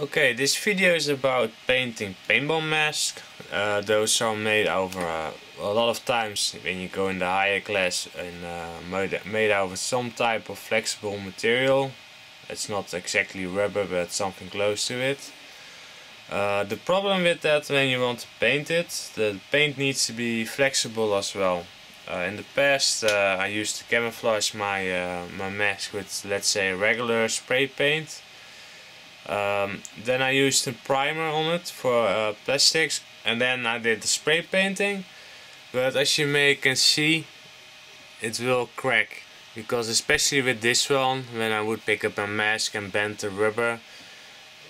Okay, this video is about painting paintball masks. Uh, those are made over uh, a lot of times when you go in the higher class and uh, made, made out of some type of flexible material. It's not exactly rubber but something close to it. Uh, the problem with that when you want to paint it, the paint needs to be flexible as well. Uh, in the past uh, I used to camouflage my, my mask with let's say regular spray paint um, then I used a primer on it for uh, plastics and then I did the spray painting. But as you may can see it will crack because especially with this one when I would pick up a mask and bend the rubber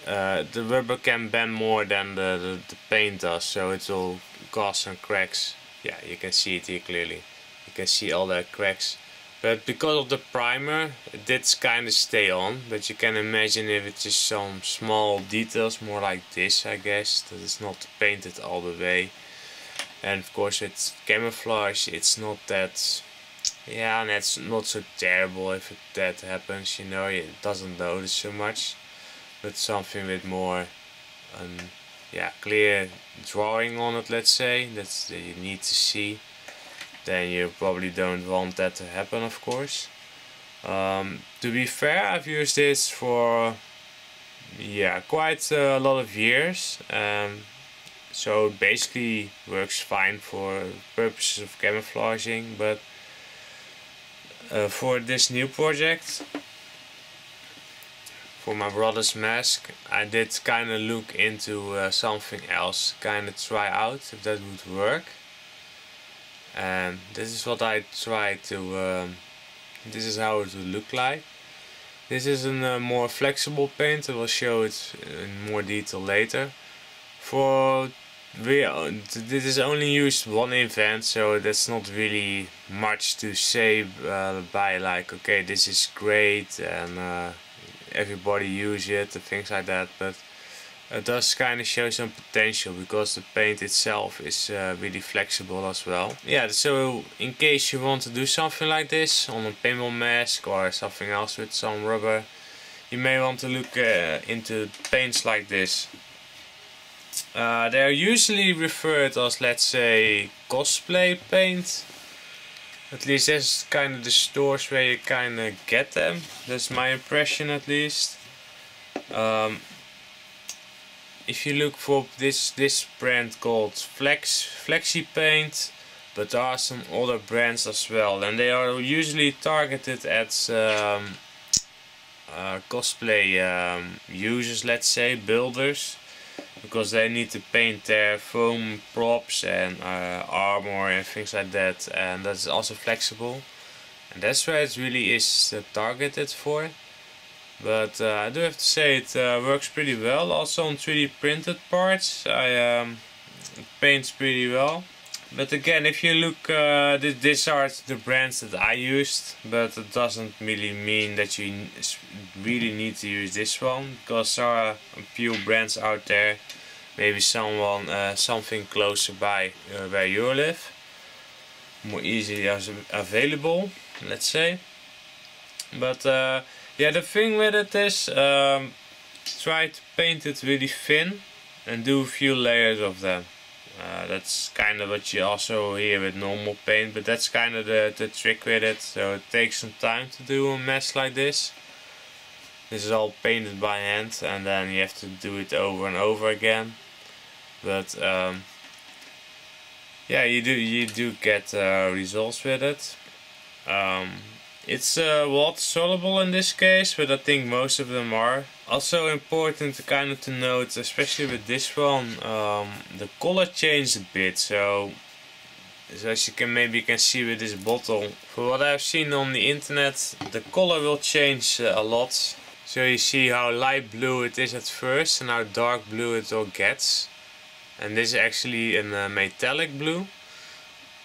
uh, the rubber can bend more than the, the, the, paint does so it will cause some cracks. Yeah you can see it here clearly. You can see all the cracks but because of the primer, it did kind of stay on. But you can imagine if it's just some small details, more like this I guess, that it's not painted all the way. And of course it's camouflage, it's not that, yeah, and it's not so terrible if it, that happens, you know, it doesn't notice so much. But something with more, um, yeah, clear drawing on it, let's say, that you need to see then you probably don't want that to happen of course. Um, to be fair I've used this for yeah quite a lot of years. Um, so it basically works fine for purposes of camouflaging but uh, for this new project for my brother's mask I did kind of look into uh, something else kind of try out if that would work and this is what I try to um, this is how it will look like. This is a uh, more flexible paint. I will show it in more detail later. For we, uh, this is only used one event so that's not really much to say uh, by like okay this is great and uh, everybody use it and things like that but it does kind of show some potential because the paint itself is uh, really flexible as well. Yeah, so in case you want to do something like this on a paintball mask or something else with some rubber, you may want to look uh, into paints like this. Uh, they are usually referred as let's say cosplay paint. At least that's kind of the stores where you kind of get them. That's my impression at least. Um, if you look for this this brand called Flex Flexi Paint but there are some other brands as well. And they are usually targeted at um, uh, cosplay um, users let's say builders because they need to paint their foam props and uh, armor and things like that and that's also flexible. And that's where it really is uh, targeted for but uh, I do have to say it uh, works pretty well. Also on 3D printed parts, I um, it paints pretty well. But again, if you look, uh, th these are the brands that I used, but it doesn't really mean that you really need to use this one, because there are a few brands out there, maybe someone, uh, something closer by uh, where you live, more easily available, let's say. But uh, yeah, the thing with it is, um, try to paint it really thin and do a few layers of them. Uh, that's kind of what you also hear with normal paint, but that's kind of the, the trick with it. So it takes some time to do a mess like this. This is all painted by hand and then you have to do it over and over again. But um, yeah, you do you do get uh, results with it. Um, it's uh, water soluble in this case, but I think most of them are. Also important kind of to note, especially with this one, um, the color changed a bit. So, as you can maybe can see with this bottle, for what I've seen on the internet, the color will change uh, a lot. So you see how light blue it is at first and how dark blue it all gets. And this is actually a uh, metallic blue.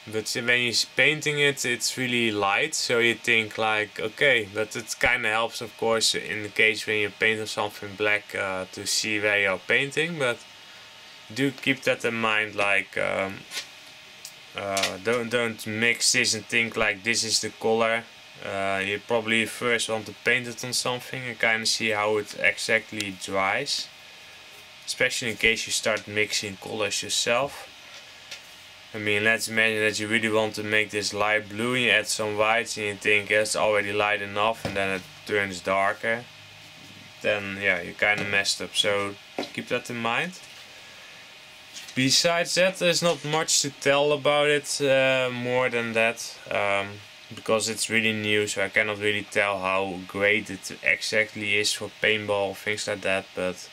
But when you're painting it, it's really light, so you think like, okay, but it kind of helps of course in the case when you paint something black uh, to see where you're painting, but do keep that in mind, like, um, uh, don't, don't mix this and think like this is the color. Uh, you probably first want to paint it on something and kind of see how it exactly dries. especially in case you start mixing colors yourself. I mean, let's imagine that you really want to make this light blue and you add some whites and you think it's already light enough and then it turns darker. Then, yeah, you kind of messed up. So, keep that in mind. Besides that, there's not much to tell about it uh, more than that. Um, because it's really new, so I cannot really tell how great it exactly is for paintball, things like that, but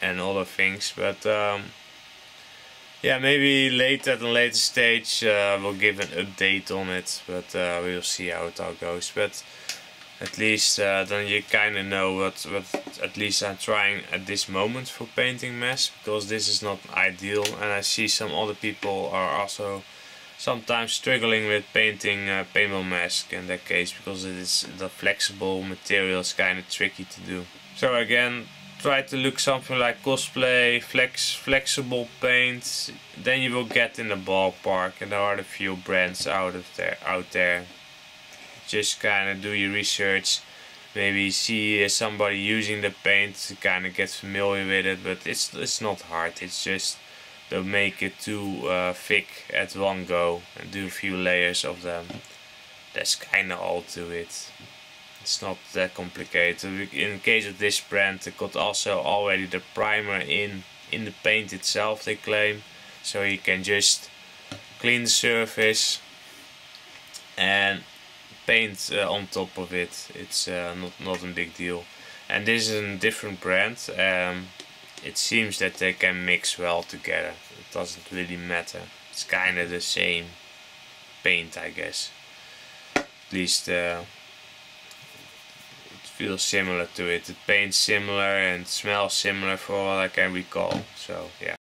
and other things. But um, yeah, maybe later at a later stage uh, we'll give an update on it, but uh, we'll see how it all goes. But at least uh, then you kind of know what, what at least I'm trying at this moment for painting mesh, because this is not ideal, and I see some other people are also sometimes struggling with painting uh, paintball mask in that case because it is the flexible material is kind of tricky to do. So again try to look something like cosplay, flex, flexible paints, then you will get in the ballpark and there are a few brands out of there out there. Just kind of do your research, maybe see somebody using the paint to kind of get familiar with it, but it's it's not hard. It's just don't make it too uh, thick at one go and do a few layers of them. That's kinda all to it. It's not that complicated. In case of this brand they got also already the primer in, in the paint itself they claim. So you can just clean the surface and paint uh, on top of it. It's uh, not, not a big deal. And this is a different brand. Um, it seems that they can mix well together. It doesn't really matter. It's kind of the same paint, I guess. At least uh, feels similar to it. The paint's similar and smells similar for what I can recall. So yeah.